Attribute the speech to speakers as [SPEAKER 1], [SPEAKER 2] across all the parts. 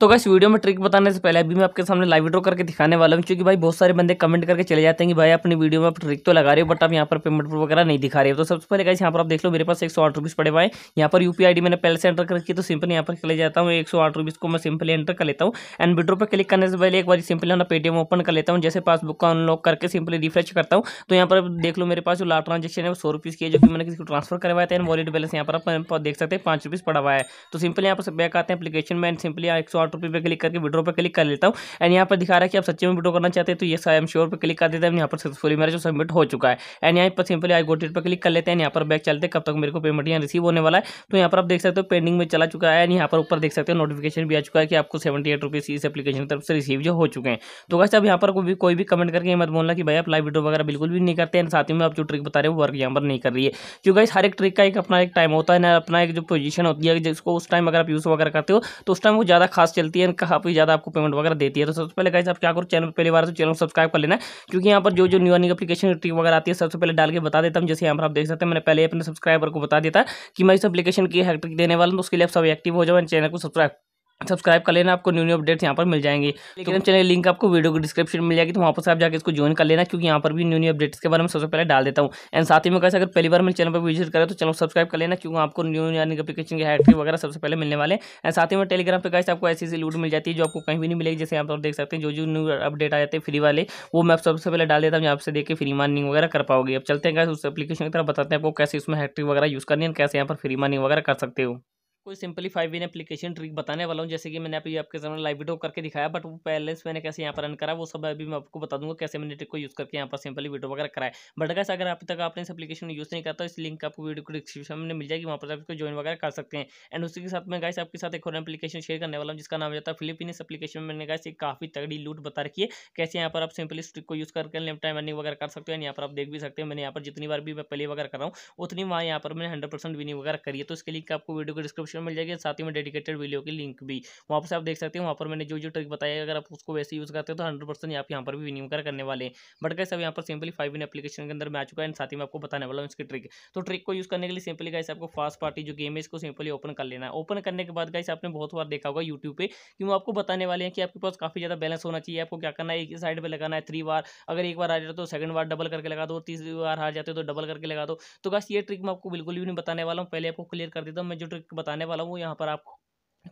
[SPEAKER 1] तो इस वीडियो में ट्रिक बताने से पहले अभी मैं आपके सामने लाइव ड्रॉ करके दिखाने वाला हूँ, क्योंकि भाई बहुत सारे बंदे कमेंट करके चले जाते हैं कि भाई अपनी वीडियो में आप ट्रिक तो लगा रहे हो बट आप यहाँ पर पेमेंट वगैरह नहीं दिखा रहे हो। तो सबसे पहले गाइस यहाँ पर आप देख लो, मेरे पास एक सौ आठ रुपीज़ पड़े हुए यहाँ पर यूपी आई मैंने पहले से एंटर करके तो सिंपल यहाँ पर चले जाता हूँ, एक सौ आठ रुपीज़ को मैं सिंपली एंटर कर लेता हूँ। एंड विड्रो पर क्लिक करने से पहले एक बार सिंपली अपना पेटीएम ओपन कर लेता हूँ, जैसे पासबुक का अनलॉक करके सिंपली रिफ्रेश करता हूँ। तो यहाँ पर देख लो, मेरे पास जो लास्ट ट्रांजेक्शन है, वो सौ रुपीज़ की है, जो कि मैंने किसी को ट्रांसफ़र करवाया था। एंड वॉलेट बैलेंस यहाँ पर आप देख सकते हैं, पाँच रुपीज़ पड़ा हुआ है। तो सिंपली यहाँ पर बैक आते हैं एप्लीकेशन में एंड सिंपली एक सौ आठ रुपये पर क्लिक करके विड्रो पर क्लिक कर लेता हूँ। एंड यहाँ पर दिखा रहा है कि आप सच्चे में विड्रो करना चाहते हैं तो ये आई एम श्योर पर क्लिक कर देते हैं। यहाँ पर सक्सेसफुली मेरा जो सबमिट हो चुका है। एंड यहाँ पर सिंपली आई गोटेड पर क्लिक कर लेते हैं। यहाँ पर बैक चलते कब तक मेरे को पेमेंट यहाँ रिसीव होने वाला है? तो यहाँ पर आप देख सकते हो पेंडिंग में चला चुका है। एंड यहाँ पर ऊपर देख सकते हो नोटिफिकेशन भी आ चुका है कि आपको सेवेंटी एट रुपीज़ इस एप्लीकेशन की तरफ़ से रिसीव जो हो चुके हैं। तो वैसे अब यहाँ पर कोई भी कोई भी कमेंट करके मत बोलना कि भाई आप लाइव वीडियो वगैरह बिल्कुल भी नहीं करते हैं। साथ ही में आप जो ट्रिक बता रहे हो वर्क यहाँ पर नहीं कर रही है। क्योंकि हर एक ट्रिक का एक अपना एक टाइम होता है। ना अपना एक जो पोजीशन होती है, जिसको उस टाइम अगर आप यूज़ वगैरह करते हो तो उस टाइम वो ज़्यादा खास चलती है काफ़ी ज़्यादा आपको पेमेंट वगैरह देती है। तो सबसे पहले गाइस आप क्या करो चैनल पहली बार तो चैनल को सब्सक्राइब कर लेना। क्योंकि यहाँ पर जो जो न्यू अर्निंग एप्लीकेशन ट्रिक वगैरह आती है, सबसे पहले डाल के बता देता हूँ। जैसे यहाँ पर आप देख सकते हैं, मैंने पहले अपने सब्सक्राइबर को बता देता कि मैं इस अपलीकेशन की हैक्ट्रिक देने वाला हूँ तो उसके लिए आप सब एक्टिव हो जाओ चैनल को सब्सक्राइब सब्सक्राइब कर लेना, आपको न्यू न्यू अपडेट्स यहाँ पर मिल जाएँगे। लेकिन चैनल लिंक आपको वीडियो को डिस्क्रिप्शन मिल जाएगी तो वहाँ पर से आप जाकर इसको ज्वाइन कर लेना, क्योंकि यहाँ पर भी न्यू न्यू अपडेट्स के बारे में सबसे पहले डाल देता हूँ। एंड साथ ही में कैसे अगर पहली बार मेरे चैनल पर विज़िट करें तो चैनल सब्सक्राइब कर लेना, क्योंकि आपको न्यू न्यू अपलीकेशन की हैट्रिक वगैरह सबसे पहले मिलने वाले एंड साथ ही में टेलीग्राम पर कैसे आपको ऐसी ऐसी लूट मिल जाती है, जो आपको कहीं भी नहीं मिलेगी, जैसे पर देख सकते हैं, जो जो न्यू अपडेट आ जाते हैं फ्री वाले, वो मैं सबसे पहले डाल देता हूँ यहाँ आपसे देख के फ्री मार्निंग वगैरह कर पाओगे। अब चलते हैं उस एप्लीकेशन की तरफ़, बताते हैं आपको कैसे उसमें हैट्रिक वगैरह यूज़ करनी है कैसे यहाँ पर फ्री मार्निंग वगैरह कर सकते हो। कोई simply five in application trick बताने वाला हूँ। जैसे कि मैंने अभी आपके सामने लाइव वीडियो करके दिखाया बट वो पहले से मैंने कैसे यहाँ पर रन करा, वो सब अभी मैं आपको बता दूँगा कैसे मैंने ट्रिक को यूज़ करके यहाँ पर सिंपली वीडियो वगैरह कराए बट कैसे अगर अभी तक आपने इस एप्लीकेशन यूज़ नहीं करता इस लिंक आपको वीडियो को डिस्क्रिप्शन में मिल जाएगी, वहाँ पर आप इसको ज्वाइन वगैरह कर सकते हैं। एंड उसी के साथ में गाइस आपके साथ एक और एप्लीकेशन शेयर करने वाला हूँ, जिसका नाम जाता है फिलिपिन इस एप्लीकेशन में मैंने गाइस एक काफ़ी तगड़ी लूट बता रखी है। कैसे यहाँ पर आप सिंपली इस ट्रिक को यूज़ करके लेफ़्ट टाइम अर्निंग वगैरह कर सकते हैं यहाँ पर आप देख भी सकते हैं, मैंने यहाँ पर जितनी बार भी मैं पहले वगैरह कर रहा हूँ, उतनी वहाँ यहाँ पर मैंने हंड्रेड परसेंट विनिंग वगैरह करी है। तो इसके लिंक आपको वीडियो को डिस्क्रिप्शन में मिल जाएगी, साथ ही में डेडिकेटेड वीडियो की लिंक भी। वहाँ पर आप देख सकते हैं, वहाँ पर मैंने जो जो ट्रिक बताया अगर आप उसको वैसे यूज़ करते हैं तो हंड्रेड परसेंट आप यहाँ पर भी विनिंग वगैरह करने वाले हैं। बट कैसे अब यहाँ पर सिंपली फाइव इन एप्लीकेशन के अंदर मैं आ चुका है, साथ ही मैं आपको बताने वाला हूँ इसकी ट्रिक तो ट्रिक को यूज़ करने के लिए सिंपली गाइस आपको फास्ट पार्टी जो गेम है, इसको सिंपली ओपन कर लेना है। ओपन करने के बाद गाइस आपने बहुत बार देखा होगा यूट्यूब पर कि वो आपको बताने वाले हैं कि आपके पास काफ़ी ज़्यादा बैलेंस होना चाहिए, आपको क्या करना है, एक साइड पर लगाना है थ्री बार, अगर एक बार आ जाए तो सेकंड बार डबल करके लगा दो, तीसरी बार हार जाते तो डबल करके लगा दो। तो बस ये ट्रिक मैं आपको बिल्कुल भी नहीं बताने वाला हूँ, पहले आपको क्लियर कर देता हूँ, मैं जो ट्रिक बताने वाला हूँ यहाँ पर आपको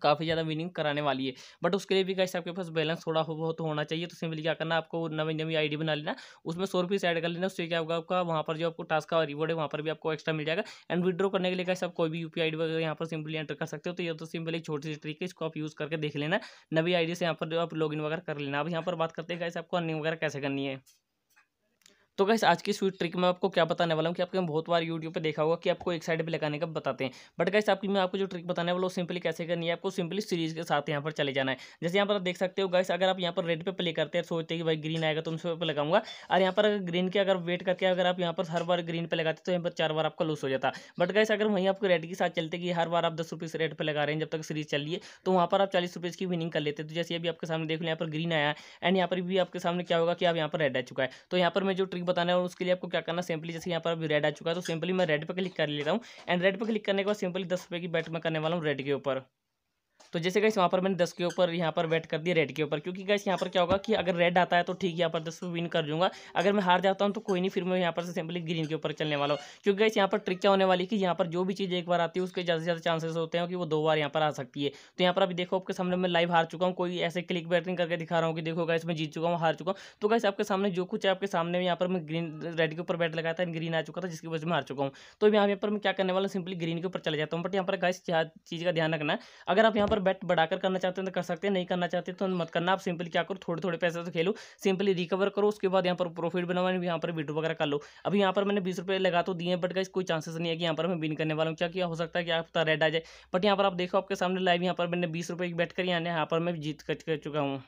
[SPEAKER 1] काफ़ी ज़्यादा विनिंग कराने वाली है। बट उसके लिए भी कैसे आपके पास बैलेंस थोड़ा हो, बहुत होना चाहिए तो सिंपली क्या करना, आपको नवी नवी आईडी बना लेना, उसमें सौ रुपीस ऐड कर लेना, उससे क्या होगा, आपका वहाँ पर जो आपको टास्क का रिवॉर्ड है, वहाँ पर भी आपको एक्स्ट्रा मिल जाएगा। एंड विड्रॉ करने के लिए कैसे आप कोई भी यूपी आई वगैरह यहाँ पर सिंपली एंटर कर सकते हो तो ये तो सिंपली एक छोटी सी ट्रिक है इसको आप यूज़ करके देख लेना। नवी आई से यहाँ पर जो आप लॉग वगैरह कर लेना। अब यहाँ पर बात करते हैं कैसे आपको अर्निंग वगैरह कैसे करनी है। तो कैसे आज की स्वीट ट्रिक में आपको क्या बताने वाला हूँ कि आपने बहुत बार यूट्यूब पर देखा होगा कि आपको एक साइड पर लगाने का बताते हैं बट कैसे आपकी मैं आपको जो ट्रिक बताने वाला हूँ सिंपली कैसे करनी है आपको सिंपली सीरीज़ के साथ यहाँ पर चले जाना है जैसे यहाँ पर आप देख सकते हो गैस अगर आप यहाँ पर रेड पे प्ले करते हैं सोचते हैं कि भाई ग्रीन आएगा तो उस पर लगाऊँगा और यहाँ पर अगर ग्रीन के अगर वेट करके अगर आप यहाँ पर हर बार ग्रीन पे लगाते तो यहाँ पर चार बार आपका लूस हो जाता बट गैस अगर वहीं आपको रेड के साथ चलते कि हर बार आप दस रुपीज़ रेड पर लगा रहे हैं जब तक सीरीज़ चल रही है तो वहाँ पर आप चालीस रुपीज़ की विनिंग कर लेते तो जैसे अभी आपके सामने देख लो यहाँ पर ग्रीन आया एंड यहाँ पर भी आपके सामने क्या होगा कि आप यहाँ पर रेड आ चुका है तो यहाँ पर मैं जो ट्रिक बताना है उसके लिए आपको क्या करना सिंपली जैसे यहाँ पर अभी रेड आ चुका है तो सिंपली मैं रेड पर क्लिक कर लेता हूँ। एंड रेड पर क्लिक करने के बाद सिंपली दस रुपये की बैट मैं करने वाला हूँ रेड के ऊपर। तो जैसे गैस वहाँ पर मैंने दस के ऊपर यहाँ पर वेट कर दिया रेड के ऊपर क्योंकि गैस यहाँ पर क्या होगा कि अगर रेड आता है तो ठीक यहाँ पर दस विन कर दूँगा अगर मैं हार जाता हूँ तो कोई नहीं फिर मैं यहाँ पर सिंपली ग्रीन के ऊपर चलने वाला हूँ क्योंकि गैस यहाँ पर ट्रिक क्या होने वाली कि यहाँ पर जो भी चीज़ एक बार आती है उसके ज़्यादा से ज़्यादा चांसेस होते हैं कि वो दो बार यहाँ पर आ सकती है तो यहाँ पर अभी देखो आपके सामने मैं लाइव हार चुका हूँ कोई ऐसे क्लिक बैटिंग करके दिखा रहा हूँ कि देखो गैस मैं जीत चुका हूँ हार चुका हूँ तो गैस आपके सामने जो कुछ है आपके सामने यहाँ पर मैं ग्रीन रेड के ऊपर बैट लगाया था ग्रीन आ चुका था जिसकी वजह से मैं हार चुका हूँ तो यहाँ पर मैं क्या करने वाला सिंपली ग्रीन के ऊपर चले जाता हूँ बट यहाँ पर गैस चीज़ का ध्यान रखना अगर आप यहाँ पर बैट बढ़ाकर करना चाहते हैं तो कर सकते हैं, नहीं करना चाहते तो मत करना। आप सिंपली क्या करो थोड़े थोड़े पैसे तो खेलो। सिंपली रिकवर करो, उसके बाद यहाँ पर प्रॉफिट बनाओ यहाँ पर विड्रो वगैरह कर लो। अभी यहाँ पर मैंने बीस रुपये लगा तो दिए बट गाइस कोई चांसेस नहीं है कि यहाँ पर मैं बिन करने वाला हूँ। क्या क्या, हो सकता है कि आप रेड आ जाए। बट यहाँ पर आप देखो, आपके सामने लाइव यहाँ पर मैंने बीस रुपये की बैठ कर यहाँ पर मैं जीत कर चुका हूँ।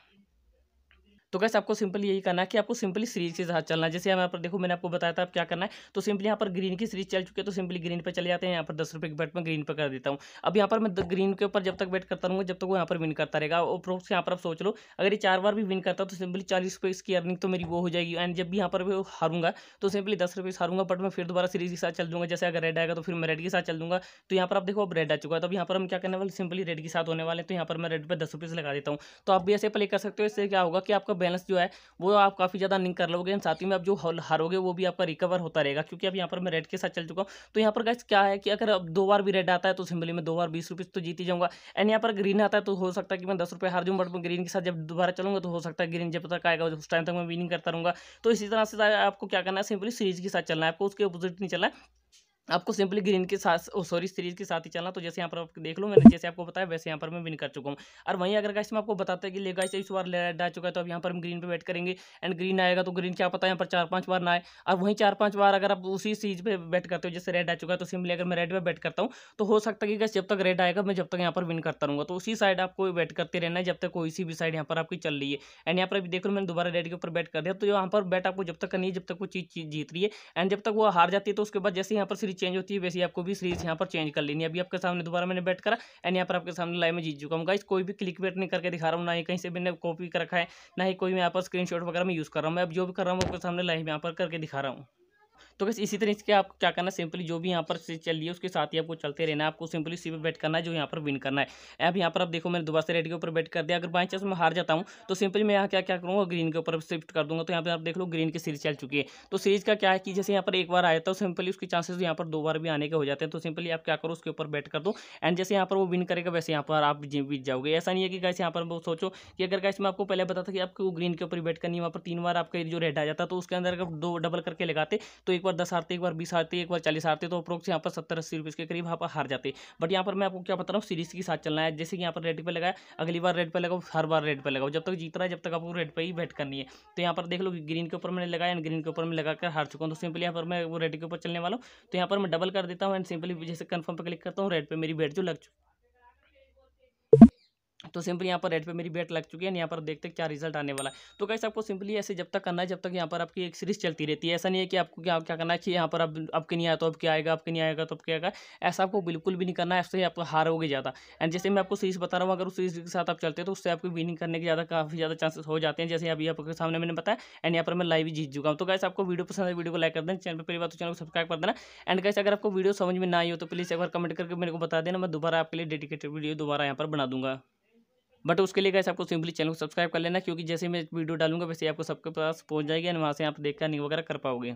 [SPEAKER 1] तो कैसे आपको सिंपल यही करना है कि आपको सिंपली सीरीज़ के साथ चलना है जैसे यहाँ पर देखो मैंने आपको बताया था आप क्या करना है तो सिंपली यहाँ पर ग्रीन की सीरीज़ चल चुकी है तो सिंपली ग्रीन पर चले जाते हैं यहाँ पर दस रुपये की बैट में ग्रीन पर कर देता हूँ अब यहाँ पर मैं ग्रीन के ऊपर जब तक बैट करता रहूँगा जब तक वो यहाँ पर विन करता रहेगा और प्रोक्स यहाँ पर आप सोच लो अगर ये चार बार भी विन करता तो सिंपली चालीस रुपये इसकी अर्निंग तो मेरी वो हो जाएगी एंड जब भी यहाँ पर हारूँगा तो सिंपली दस रुपये हारूँगा बट मैं फिर दोबारा सीरीज़ के साथ चल दूँगा जैसे अगर रेड आएगा तो फिर मैं रेड के साथ चल दूँगा तो यहाँ पर आप देखो अब रेड आ चुका है तो अब यहाँ पर हम क्या करने वाले सिंपली रेड के साथ होने वाले तो यहाँ पर मैं रेड पर दस रुपये लगा देता हूँ तो आप भी ऐसे प्ले कर सकते हो इससे क्या होगा कि आपका बैलेंस जो है, वो आप काफ़ी ज़्यादा निंग कर लोगे। साथ ही में आप जो हारोगे, वो भी आपका रिकवर होता रहेगा। क्योंकि अब यहाँ पर मैं रेड के साथ चल चुका हूँ। तो यहाँ पर गैस क्या है कि अगर अब दो बार भी रेड आता है तो सिंपली मैं दो बार बीस रुपये तो जीत ही जाऊँगा। एंड यहाँ पर ग्रीन आता है तो हो सकता है कि मैं दस रुपये हार जाऊँ बट मैं ग्रीन के साथ जब दोबारा चलूँगा तो हो सकता है ग्रीन जब तक आएगा, उस टाइम तक मैं विनिंग करता रहूँगा। तो इसी तरह से आपको क्या करना है, सिंपली सीरीज़ के साथ चलना है। आपको उसके अपोजिट नहीं चलना है। आपको सिंपली ग्रीन के साथ सॉरी, सीरीज़ के साथ ही चलना तो जैसे यहाँ पर आप देख लो, मैंने जैसे आपको बताया, वैसे यहाँ पर मैं विन कर चुका हूँ। और वहीं अगर गाइस मैं आपको बताता है कि, ले गाइस इस बार रेड आ चुका है तो अब यहाँ पर हम ग्रीन पे वेट करेंगे। एंड ग्रीन आएगा तो ग्रीन क्या पता यहाँ पर चार पाँच बार ना आए। और वहीं चार पाँच बार अगर आप उसी सीरीज़ पर बैट करते हो, जैसे रेड आ चुका है तो सिंपली अगर मैं रेड पर बैट करता हूँ तो हो सकता है कि जब तक रेड आएगा, मैं जब तक यहाँ पर विन करता रहूँगा। तो उसी साइड आपको वेट करते रहना है, जब तक कोई सी भी साइड यहाँ पर आपकी चल रही है। एंड यहाँ पर अभी देख लो मैंने दोबारा रेड के ऊपर बैट कर दिया तो यहाँ पर बैट आपको जब तक करनी है, जब तक वो चीज़ जीत रही है। एंड जब तक वो हार जाती है तो उसके बाद जैसे यहाँ पर सीरीज़ चेंज होती है, वैसे आपको भी सीरीज़ यहाँ पर चेंज कर लेनी है। अभी आपके सामने दोबारा मैंने बैठ करा एंड यहाँ पर आपके सामने लाइव में जीत चुका हूँ। गाइस कोई भी क्लिक बेट नहीं करके दिखा रहा हूँ, ना ही कहीं से मैंने कॉपी कर रखा है, ना ही कोई मैं यहाँ पर स्क्रीन वगैरह मैं यूज़ कर रहा हूँ। मैं अब जो भी कर रहा हूँ आपके सामने लाइव यहाँ पर करके दिखा रहा हूँ। तो बस इसी तरीके से आपको क्या करना सिंपली जो भी यहाँ पर चल रही है, उसके साथ ही आपको चलते रहना है। आपको सिंपली सी पे बैट करना है, जो यहाँ पर विन करना है। अब यहाँ पर आप देखो, मैंने दोबारा से रेड के ऊपर बैट कर दिया। अगर बाई चांस मैं हार जाता हूँ तो सिंपली मैं यहाँ क्या क्या करूँगा ग्रीन के ऊपर शिफ्ट कर दूँगा। तो यहाँ पर आप देख लो ग्रीन की सीरीज़ चल चुकी है। तो सीरीज़ का क्या है कि जैसे यहाँ पर एक बार आया तो सिंपली उसके चांसेस यहाँ पर दो बार भी आने के हो जाते हैं। तो सिंपली आप क्या करो, उसके ऊपर बैट कर दो। एंड जैसे यहाँ पर वो विन करेगा, वैसे यहाँ पर आप जीत जाओगे। ऐसा नहीं है कि कैसे यहाँ पर वो सोचो कि अगर कैसे मैं आपको पहले बताता कि आपको ग्रीन के ऊपर बैट करनी है, वहाँ पर तीन बार आपका जो रेड आ जाता तो उसके अंदर अगर दो डबल करके लगाते तो एक बार दस आते एक बार बीस आते एक बार चालीस आते तो अप्रोक्स यहाँ पर सत्तर अस्सी रुपये के करीब यहाँ पर हार जाते। बट यहाँ पर मैं आपको क्या बता रहा हूँ, सीरीज़ के साथ चलना है। जैसे कि यहाँ पर रेड पे लगाया, अगली बार रेड पर लगाओ, हर बार रेड पर लगाओ। जब तक जीत रहा है, जब तक आपको रेड पर ही बैठ करनी है। तो यहाँ पर देख लो ग्रीन के ऊपर मैंने लगाया, एंड ग्रीन के ऊपर मैं लगाकर हार चुका हूँ। तो सिंपली यहाँ पर मैं वो रेड के ऊपर चलने वाला हूँ। तो यहाँ पर मैं डबल कर देता हूँ, एंड सिंपली जैसे कन्फर्म पर क्लिक करता हूँ, रेड पर मेरी बैट जो लग चुकी तो सिंपली यहाँ पर रेड पे मेरी बेट लग चुकी है यहाँ पर देखते हैं क्या रिज़ल्ट आने वाला है। तो कैसे आपको सिंपली ऐसे जब तक करना है, जब तक यहाँ पर आपकी एक सीरीज़ चलती रहती है। ऐसा नहीं है कि आपको क्या क्या करना है कि यहाँ पर अब अब नहीं आया तो अब क्या आएगा, अब नहीं आएगा तो अब क्या आएगा। ऐसा आपको बिल्कुल भी नहीं करना है, ऐसे आपको हारोगे ज़्यादा। एंड जैसे मैं आपको सीरीज़ बता रहा हूँ, अगर उस सीरीज़ के साथ आप चलते तो उससे आपको विनिंग करने के ज़्यादा, काफ़ी ज़्यादा चांसेस हो जाते हैं। जैसे अभी आपके सामने मैंने बताया एंड यहाँ पर मैं लाइव जीत चुका हूँ। तो कैसे आपको वीडियो पसंद है वीडियो को लाइक कर देना चैनल पर पहली बात तो चैनल को सब्सक्राइब कर देना। एंड कैसे अगर आपको वीडियो समझ में ना आई हो तो प्लीज़ एक बार कमेंट करके मेरे को बता देना, मैं दोबारा आपके लिए डेडिकेटेड वीडियो दोबारा यहाँ पर बना दूँगा। बट उसके लिए कैसे आपको सिंपली चैनल को सब्सक्राइब कर लेना, क्योंकि जैसे मैं वीडियो डालूँगा, वैसे आपको सबके पास पहुँच जाएगी एंड वहाँ से आप देखकर नहीं वगैरह कर पाओगे।